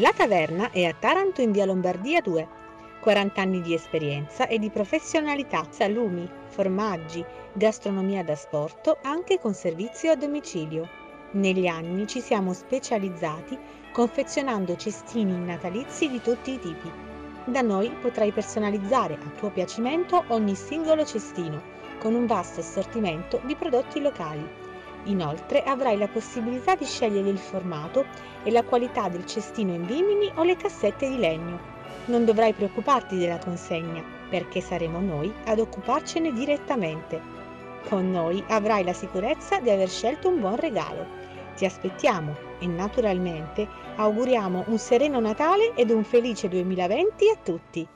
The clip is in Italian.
La taverna è a Taranto in via Lombardia 2. 40 anni di esperienza e di professionalità, salumi, formaggi, gastronomia da sport, anche con servizio a domicilio. Negli anni ci siamo specializzati confezionando cestini natalizi di tutti i tipi. Da noi potrai personalizzare a tuo piacimento ogni singolo cestino con un vasto assortimento di prodotti locali Inoltre avrai la possibilità di scegliere il formato e la qualità del cestino in vimini o le cassette di legno. Non dovrai preoccuparti della consegna, perché saremo noi ad occuparcene direttamente. Con noi avrai la sicurezza di aver scelto un buon regalo. Ti aspettiamo e naturalmente auguriamo un sereno Natale ed un felice 2020 a tutti.